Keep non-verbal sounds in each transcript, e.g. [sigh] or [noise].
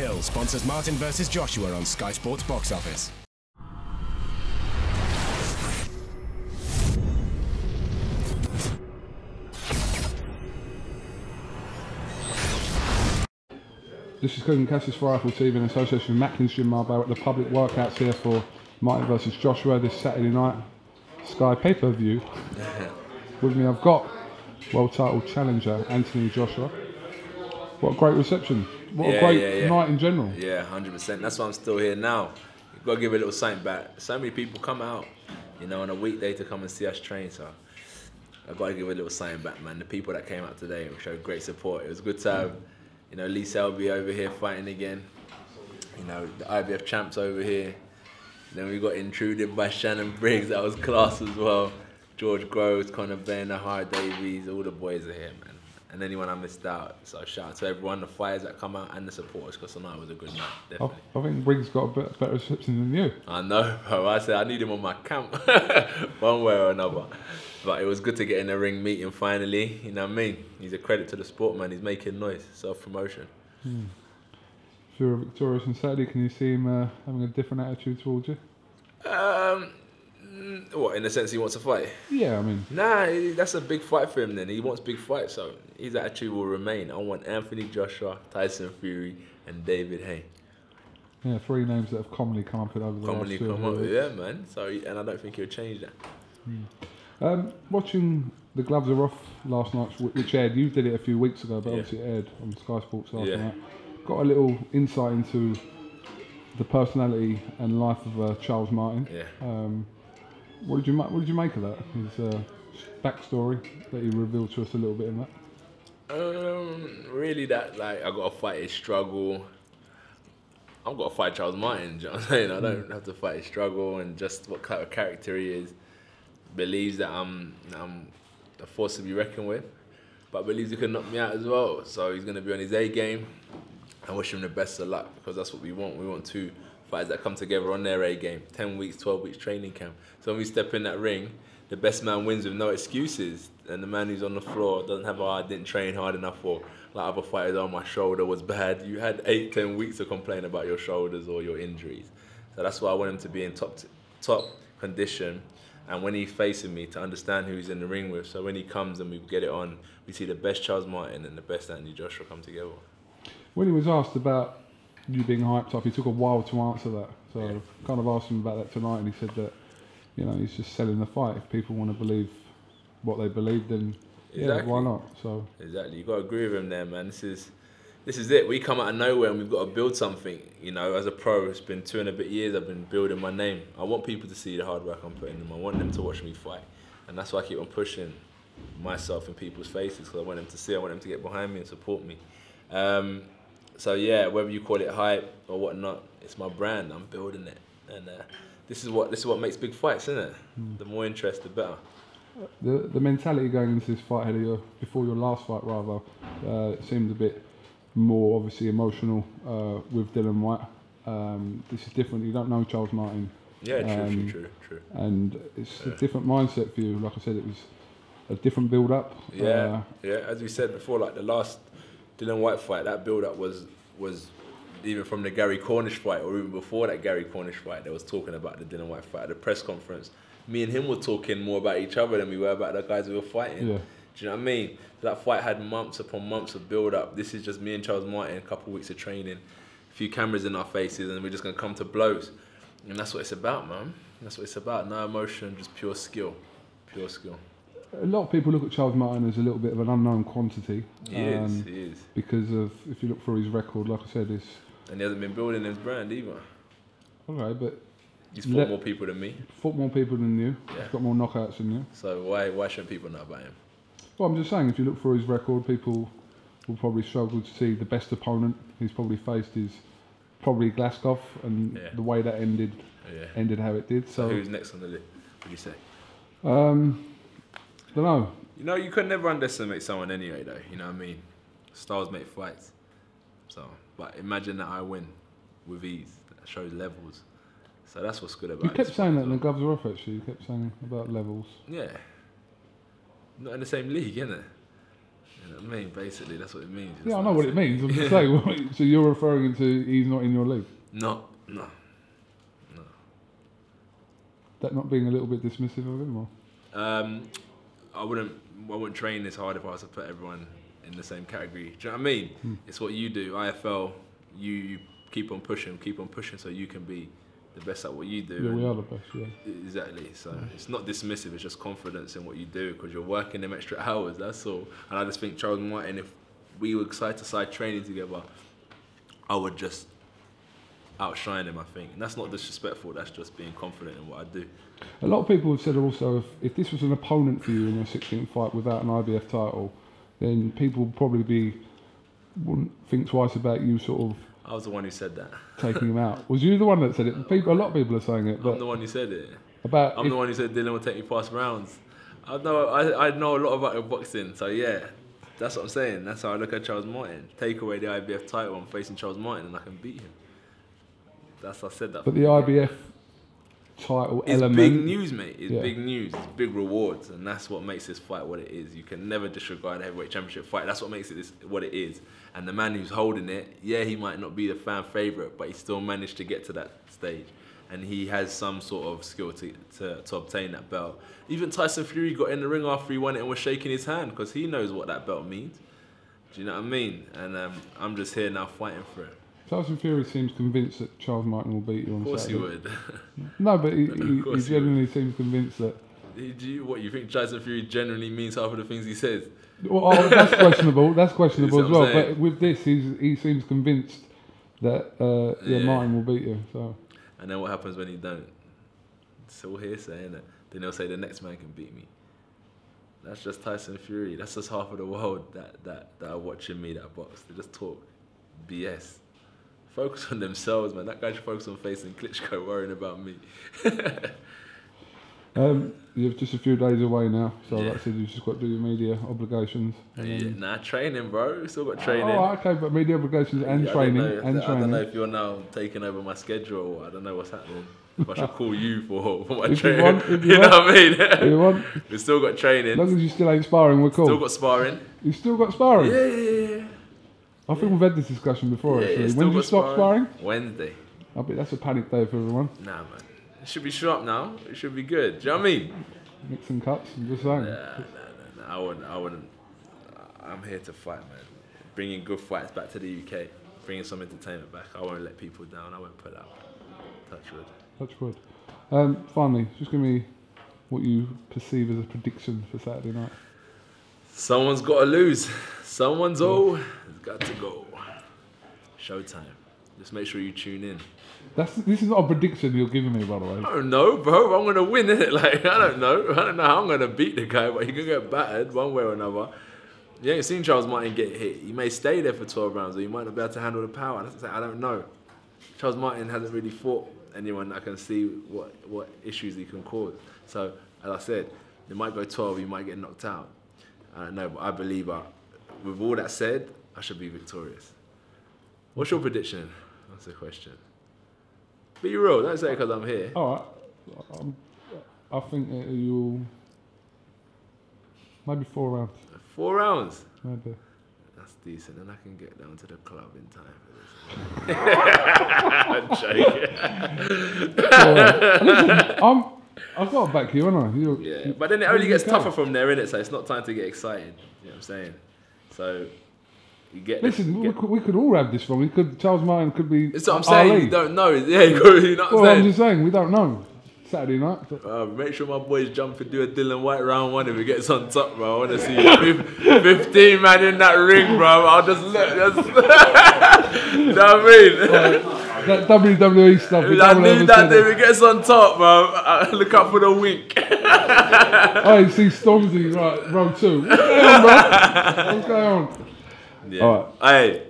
Hill sponsors Martin vs. Joshua on Sky Sports Box Office. This is Kugan Cassius for iFL TV in association with Macklin's Gym Marbella at the public workouts here for Martin versus Joshua this Saturday night. Sky pay per view. [laughs] with me, I've got world title challenger Anthony Joshua. What a great reception. What a Yeah, great yeah, yeah. night in general. Yeah, hundred percent. That's why I'm still here now. You've got to give a little something back. So many people come out, you know, on a weekday to come and see us train. So I've got to give a little sign back, man. The people that came out today showed great support. It was good to have, you know, Lee Selby over here fighting again. You know, the IBF champs over here. Then we got intruded by Shannon Briggs. That was class as well. George Groves, Conor Benn, Ohara Davies, all the boys are here, man. And anyone I missed out. So shout out to everyone, the fighters that come out and the supporters, because tonight was a good night, I, definitely. I think Briggs got a bit better reception than you. I know, bro. I said I need him on my camp, [laughs] one way or another. But it was good to get in the ring meeting finally. You know what I mean? He's a credit to the sport, man. He's making noise, self promotion. If you're victorious on Saturday, can you see him uh, having a different attitude towards you? Um, what in the sense he wants to fight? Yeah, I mean, Nah, that's a big fight for him. Then he wants big fights, so his attitude will remain. I want Anthony Joshua, Tyson Fury, and David Haye. yeah, three names that have commonly come up over the Commonly last come up, weeks. yeah, man. So, and I don't think he'll change that. Um, watching the gloves are off last night, wh- which aired. You did it a few weeks ago, but Yeah. obviously it aired on Sky Sports last Yeah. night. Got a little insight into the personality and life of uh, Charles Martin. Yeah. Um, what did you What did you make of that? His uh, backstory that he revealed to us a little bit in that. Um, really, that like I got to fight his struggle. I've got to fight Charles Martin. Do you know what I'm saying? I don't have to fight his struggle and just what kind of character he is. Believes that I'm I'm a force to be reckoned with, but believes he can knock me out as well. So he's gonna be on his A game. I wish him the best of luck because that's what we want. We want two fighters that come together on their A game. Ten weeks, twelve weeks training camp. So when we step in that ring, the best man wins with no excuses. And the man who's on the floor doesn't have, oh, I didn't train hard enough or like other fighters, oh, my shoulder was bad. You had eight, ten weeks to complain about your shoulders or your injuries. So that's why I want him to be in top, top condition. And when he's facing me, to understand who he's in the ring with. So when he comes and we get it on, we see the best Charles Martin and the best Anthony Joshua come together. When he was asked about you being hyped up, he took a while to answer that. So Yeah. I kind of asked him about that tonight, and he said that you know he's just selling the fight. If people want to believe what they believe, then yeah, why not? So Exactly. You got to agree with him there, man. This is this is it. We come out of nowhere and we've got to build something. You know, as a pro, it's been two and a bit years I've been building my name. I want people to see the hard work I'm putting in. I want them to watch me fight, and that's why I keep on pushing myself in people's faces because I want them to see. I want them to get behind me and support me. Um, so yeah, whether you call it hype or whatnot, it's my brand. I'm building it, and uh, this is what this is what makes big fights, isn't it? The more interest, the better. the the mentality going into this fight ahead of your before your last fight rather uh, seemed a bit more obviously emotional uh, with Dillian Whyte. Um, this is different. You don't know Charles Martin, Yeah, true, Um, true, true, true. and it's a different mindset for you. Like I said, it was a different build up. Yeah, Uh, yeah. As we said before, like the last Dillian Whyte fight, that build up was was even from the Gary Cornish fight, or even before that Gary Cornish fight, they was talking about the Dillian Whyte fight at the press conference. Me and him were talking more about each other than we were about the guys we were fighting. Yeah. Do you know what I mean? That fight had months upon months of build up. This is just me and Charles Martin, a couple weeks of training, a few cameras in our faces, and we're just gonna come to blows. And that's what it's about, man. That's what it's about. No emotion, just pure skill. Pure skill. A lot of people look at Charles Martin as a little bit of an unknown quantity. He is, um, he is. Because of if you look through his record, like I said, it's And he hasn't been building his brand either. okay, but He's fought more people than me. fought more people than you. Yeah. He's got more knockouts than you. So why why shouldn't people know about him? Well, I'm just saying, if you look through his record, people will probably struggle to see the best opponent he's probably faced is probably Glazkov, and Yeah. the way that ended Yeah. ended how it did. So So, who's next on the list? Would you say? um, don't know. You know, you could never underestimate someone anyway, though. You know what I mean? Stars make fights. So, but imagine that I win with ease. That shows levels. So that's what's good about. It. You kept saying that in the gloves are off. Actually, you kept saying about levels. Yeah. Not in the same league, innit? You know what I mean? Basically, that's what it means. It's Yeah, I know what it means. I'm just [laughs] saying. so you're referring to he's not in your league. No, no. That not being a little bit dismissive of him, or Um, I wouldn't. I wouldn't train this hard if I was to put everyone in the same category. Do you know what I mean? Hmm. It's what you do. IFL. You, you keep on pushing, keep on pushing, so you can be the best at what you do. yeah, we are the best. Yeah. Exactly. So it's not dismissive. It's just confidence in what you do because you're working them extra hours. That's all. And I just think Charles Martin, if we were side to side training together, I would just outshine him. I think, and that's not disrespectful. That's just being confident in what I do. A lot of people have said also if, if this was an opponent for you in your 16th fight without an IBF title, then people would probably be wouldn't think twice about you sort of I was the one who said that. taking him out. Was you the one that said it? People, a lot of people are saying it, But I'm the one who said it. about I'm if- the one who said Dylan will take me past rounds. I know. I, I know a lot about boxing. So yeah, that's what I'm saying. That's how I look at Charles Martin. Take away the IBF title. I'm facing Charles Martin, and I can beat him. That's I said that. but the IBF title It's element. big news, mate. It's Yeah. big news. It's big rewards, and that's what makes this fight what it is. You can never disregard a heavyweight championship fight. That's what makes it this, what it is. And the man who's holding it, yeah, he might not be the fan favorite, but he still managed to get to that stage, and he has some sort of skill to to, to obtain that belt. Even Tyson Fury got in the ring after he won it and was shaking his hand because he knows what that belt means. Do you know what I mean? And um, I'm just here now fighting for it. Tyson Fury seems convinced that Charles Martin will beat you on Of course he would. [laughs] No, but he, Of he, he genuinely seems convinced that. Do you, what you think Tyson Fury generally means half of the things he says? Well, oh, that's questionable. [laughs] That's questionable as well. But with this, he's, he seems convinced that uh, yeah, Yeah. Martin will beat you. So And then what happens when he don't? It's all hearsay, isn't it? Then they'll say the next man can beat me. That's just Tyson Fury. That's just half of the world that, that, that are watching me that box. They just talk BS. Focus on themselves, man. That guy should focus on facing Klitschko, worrying about me. [laughs] um, you're just a few days away now. So Yeah. like I said, you've just got to do your media obligations. and Yeah, then- nah, training, bro. Still got training. Oh, okay, but media obligations and Yeah, training if- and I don't know if you're now taking over my schedule. I don't know what's happening. If I should call you for, for my If you training. want- if [laughs] you you know want. what I mean? You want, [laughs] We've still got training. as long as you still ain't sparring, we're cool. Still got sparring. you still got sparring. Yeah, yeah, yeah. I think we've had this discussion before. Yeah, actually, when did you stop sparring? Wednesday. I bet that's a panic day for everyone. Nah, man. It should be sharp now. It should be good. Do you know what I mean? Mixing cuts. I'm just saying. Nah, nah, nah, nah. I wouldn't. I wouldn't. I'm here to fight, man. Bringing good fights back to the UK. Bringing some entertainment back. I won't let people down. I won't put up. Touch wood. Touch wood. Um, finally, just give me what you perceive as a prediction for Saturday night. Someone's got to lose. Someone's all has got to go. Showtime. Just make sure you tune in. That's this is not a prediction you're giving me, by the way. I don't know, bro. I'm gonna win it. [laughs] Like I don't know. I don't know how I'm gonna beat the guy, but he can get battered one way or another. You ain't seen Charles Martin get hit. He may stay there for 12 rounds, or he might not be able to handle the power. That's I don't know. Charles Martin hasn't really fought anyone that can see what what issues he can cause. So as I said, they might go 12. He might get knocked out. I don't know, but I believe I, with all that said, I should be victorious. What's your prediction? That's the question. Be real. Don't say because I'm here. All right. Um, I think you'll maybe four rounds. Four rounds. Maybe. That's decent, and I can get down to the club in time for this. [laughs] I'm joking. Listen, I'm. I've got to back you, haven't I? You, Yeah, but then it only gets tougher from there, innit? So it's not time to get excited. You know what I'm saying? So you get. Listen, you we get could, we could all have this wrong. We could. Charles Martin could be. that's what I'm saying. Ali. You don't know. [laughs] Yeah, you know what I'm Well, I'm just saying we don't know. Saturday night. Uh, make sure my boys jump and do a Dillian Whyte round one if he gets on top, bro. I want to see fif- [laughs] 15 man in that ring, bro. I'll just look. Just [laughs] you know what I mean? That WWE stuff. I ever that if he gets on top, bro. I look up for the wink. Oh, you see Stormzy, right, row two. What's going on, bro? What's going on? Yeah. Alright. Hey.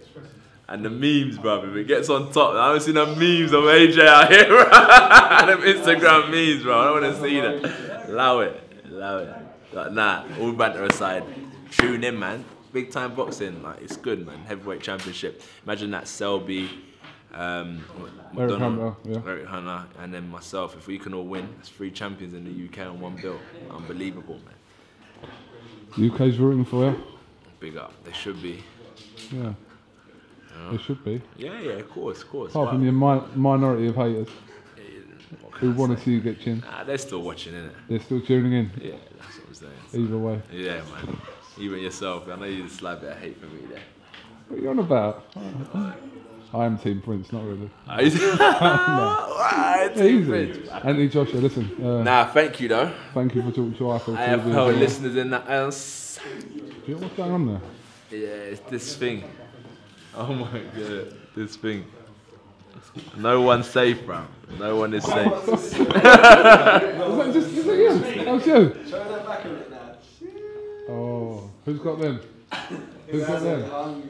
And the memes, bro. If it gets on top, I haven't seen the memes of AJ out here, bro. [laughs] Them Instagram memes, bro. I don't want to see that. Allow it. Allow it. Like, nah, all banter aside. Tune in, man. Big time boxing. Like, it's good, man. Heavyweight championship. Imagine that Selby, um, Eric McDonald, Hunter, yeah. Eric Hunter, and then myself. If we can all win, that's three champions in the UK on one bill. Unbelievable, man. UK's rooting for you. big up. They should be. Yeah. It should be. Yeah, yeah, of course, of course. Apart But- from your mi- minority of haters who want to see you get chin. Nah, they're still watching, innit? They're still tuning in. Yeah, that's what I'm saying. Either way. Yeah, man. Even yourself. I know you just bit of hate for me there. What are you on about? I am Team Prince, not really. [laughs] Alright, [laughs] Team Easy. Prince. Anthony Joshua, listen. Uh, Nah, thank you though. Thank you for talking to us. I have TV. listeners in the house. you know what's going on there? Yeah, it's this thing. Oh my god, this thing. No one's safe, bro. No one is safe. [laughs] Is that just is that you? That was you? Show that back a bit now. Oh, who's got them? Who's got them?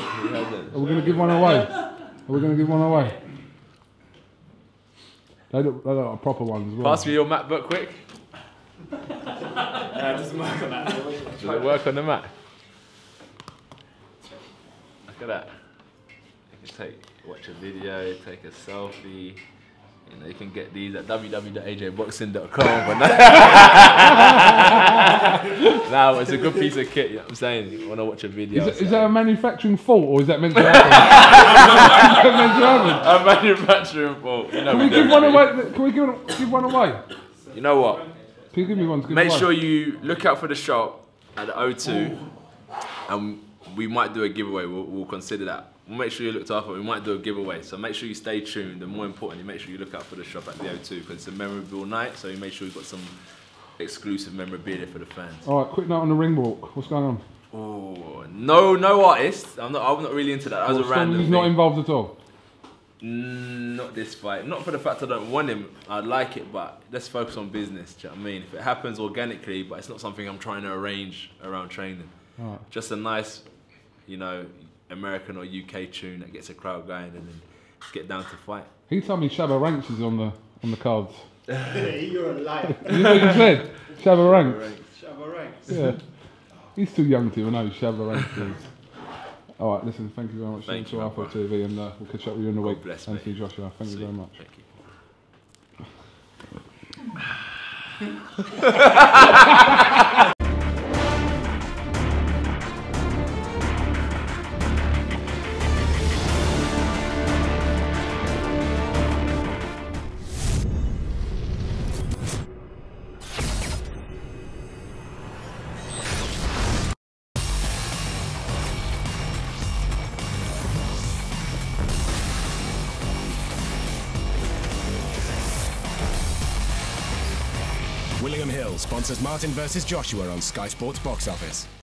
Hungry. Are we going to give one away? Are we going to give one away? They look, they look like proper ones as well. Pass me your MacBook quick. Uh, yeah, just work on that. Does it work on the Mac? Look at that. You can take, watch a video, take a selfie. You know, you can get these at www.ajboxing.com. [laughs] But now, nah, it's a good piece of kit. You know what I'm saying? You want to watch a video? Is, that- is that a manufacturing fault or is that meant to happen? [laughs] meant to happen? a manufacturing fault. You know, Can we we give one away? Can we give, give one away? You know what? Can you give me one? Give Make away? sure you look out for the shop at the O2, and we might do a giveaway. We'll, we'll consider that. We'll make sure you looked after. We might do a giveaway. So make sure you stay tuned. And more importantly, make sure you look out for the shop at the O2 because it's a memorable night. So you make sure you've got some exclusive memorabilia for the fans. All right, quick note on the ring walk. What's going on? Oh no, no artist. I'm not. I'm not really into that. That was a Well, random. He's not involved at all. Mm, not this fight. Not for the fact I don't want him. I'd like it, but let's focus on business. Do you know what I mean? If it happens organically, but it's not something I'm trying to arrange around training. Alright. Just a nice, you know, American or UK tune that gets a crowd going, and then get down to fight. He told me Shabba Ranks is on the on the cards. [laughs] You're a liar. You know what you said? Shabba Ranks. Shabba ranks. Yeah. He's too young to even know who Shabba Ranks is. All right, listen, thank you very much Thank to you, Alpha. TV, and uh, we'll catch up with you in the God week. bless, Anthony mate. Joshua, thank you very much. Thank you. [laughs] sponsors Martin versus Joshua on Sky Sports Box Office.